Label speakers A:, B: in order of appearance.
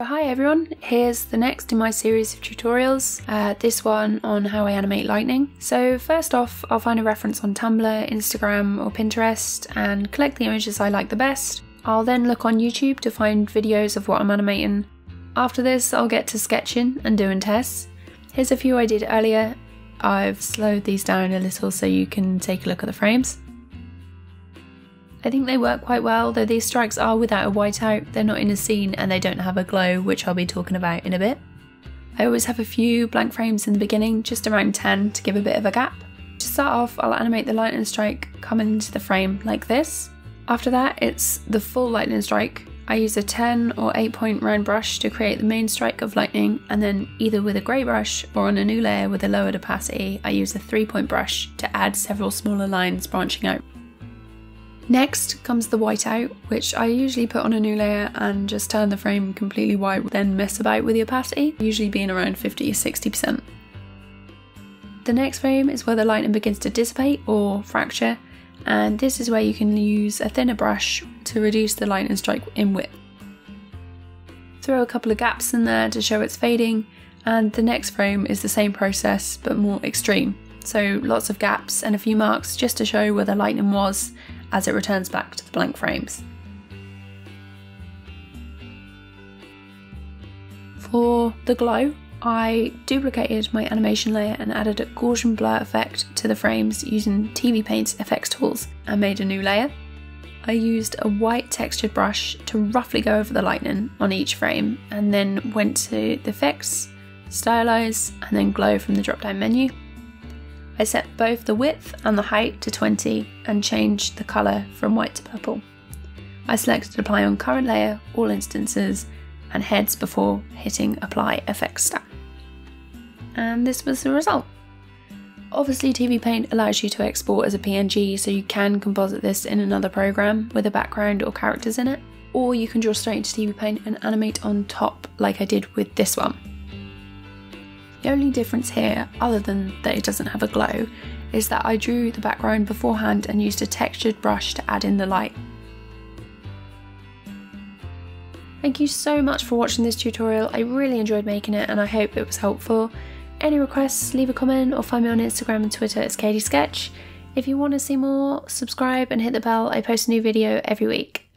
A: Hi everyone, here's the next in my series of tutorials, uh, this one on how I animate lightning. So first off, I'll find a reference on Tumblr, Instagram or Pinterest and collect the images I like the best. I'll then look on YouTube to find videos of what I'm animating. After this, I'll get to sketching and doing tests. Here's a few I did earlier. I've slowed these down a little so you can take a look at the frames. I think they work quite well, though these strikes are without a whiteout, they're not in a scene and they don't have a glow, which I'll be talking about in a bit. I always have a few blank frames in the beginning, just around 10 to give a bit of a gap. To start off, I'll animate the lightning strike coming into the frame like this. After that, it's the full lightning strike. I use a 10 or 8 point round brush to create the main strike of lightning, and then either with a grey brush or on a new layer with a lowered opacity, I use a 3 point brush to add several smaller lines branching out. Next comes the whiteout, which I usually put on a new layer and just turn the frame completely white, then mess about with the opacity, usually being around 50 or 60%. The next frame is where the lightning begins to dissipate or fracture, and this is where you can use a thinner brush to reduce the lightning strike in width. Throw a couple of gaps in there to show it's fading, and the next frame is the same process but more extreme. So lots of gaps and a few marks just to show where the lightning was as it returns back to the blank frames. For the glow, I duplicated my animation layer and added a Gaussian blur effect to the frames using TVPaint's effects tools and made a new layer. I used a white textured brush to roughly go over the lightning on each frame and then went to the effects, stylize, and then glow from the drop down menu. I set both the width and the height to 20 and changed the colour from white to purple. I selected apply on current layer, all instances, and heads before hitting apply effects stack. And this was the result. Obviously TVPaint allows you to export as a PNG so you can composite this in another program with a background or characters in it, or you can draw straight into TVPaint and animate on top like I did with this one. The only difference here, other than that it doesn't have a glow, is that I drew the background beforehand and used a textured brush to add in the light. Thank you so much for watching this tutorial, I really enjoyed making it and I hope it was helpful. Any requests, leave a comment or find me on Instagram and Twitter as KDSketch. If you want to see more, subscribe and hit the bell, I post a new video every week.